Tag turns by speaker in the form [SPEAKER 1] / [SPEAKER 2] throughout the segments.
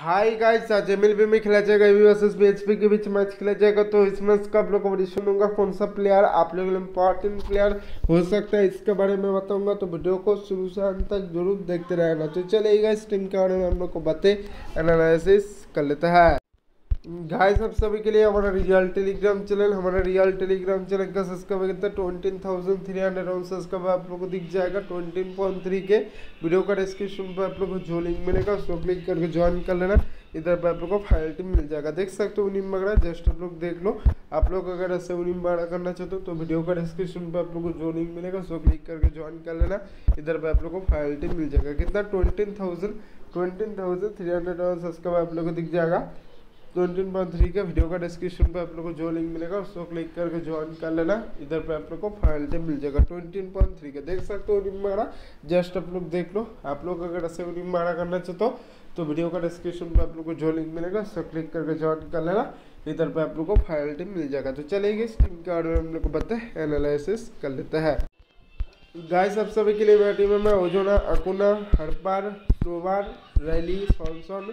[SPEAKER 1] Hi guys आज B में खेला जाएगा वी वर्सेस बीएचपी के बीच मैच खेला जाएगा तो इस मैच का आप लोग को सुनूँगा, कौन सा प्लेयर आप लोग इंपॉर्टेंट प्लेयर हो सकता है, इसके बारे में बताऊँगा तो वीडियो को शुरू से अंत तक ज़रूर देखते रहना। तो चलिए इस टीम के बारे में हम लोग को बातें एनालिसिस कर लेते हैं। गाइस सब सभी के लिए हमारा रियल टेलीग्राम चैनल हमारा रियल टेलीग्राम चैनल का सब्सक्राइब कितना twenty thousand three hundred on subscribe आप लोग को दिख जाएगा twenty point three K. Video का डिस्क्रिप्शन पर आप लोग को जो लिंक मिलेगा, उसको क्लिक करके ज्वाइन कर लेना। इधर पर आप लोग को फ़ाइल टीम मिल जाएगा। देख सकते हो उनिम वगैरह जस्ट आप लोग देख लो। आप लोग अगर ऐसे उनिम वगैरह करना चाहते हो तो वीडियो का डिस्क्रिप्शन पर आप लोग को जो लिंक मिलेगा, उसको क्लिक करके ज्वाइन कर लेना। इधर पर आप लोग को फ़ाइल टीम मिल जाएगा। कितना? Twenty thousand twenty thousand three hundred subscribe आप लोग को दिख जाएगा। ट्वेंटी पॉइंट थ्री का वीडियो का डिस्क्रिप्शन पे आप लोग को जो लिंक मिलेगा, उसको क्लिक करके ज्वाइन कर लेना। इधर पे आप लोग को फ़ाइल टेम मिल जाएगा। ट्वेंटी पॉइंट थ्री का। देख सकते हो रिम मारा जस्ट आप लोग देख लो। आप लोग अगर ऐसे रिम मारा करना चाहते हो तो वीडियो का डिस्क्रिप्शन पे आप लोग को जो लिंक मिलेगा, उसको क्लिक करके ज्वाइन कर लेना। इधर पे आप लोग को फ़ाइल टीम मिल जाएगा। तो चलेगी इस टीम के में हम लोग को बताए एनालिसिस कर लेते हैं। गाइस सब सभी के लिए मेरा टीम में ओजोना, अकुना हरपार सोवार, रैली, सॉनसन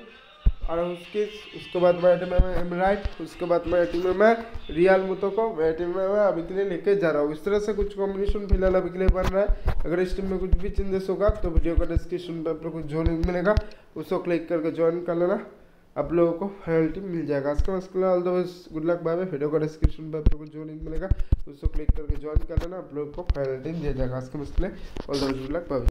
[SPEAKER 1] और उसके उसके बाद टीम में एमराइट उसके बाद टीम में मैं रियल मुतो को टीम में मैं अभी के लिए लेके जा रहा हूँ। इस तरह से कुछ कॉम्बिनेशन फ़िलहाल अभी के लिए बन रहा है। अगर इस टीम में कुछ भी चेंजेस होगा तो वीडियो का डिस्क्रिप्शन पर आप लोग को जो लिंक मिलेगा। उसको क्लिक करके ज्वाइन कर लेना। आप लोगों को फाइनल टीम मिल जाएगा। इसका मस्कुल all the good luck bye video का डिस्क्रिप्शन पर आप लोग को जो लिंक मिलेगा। उसको क्लिक करके ज्वाइन कर लेना। आप लोगों को फाइनल टीम दिया जाएगा। इसका मस्कुल all the good luck bye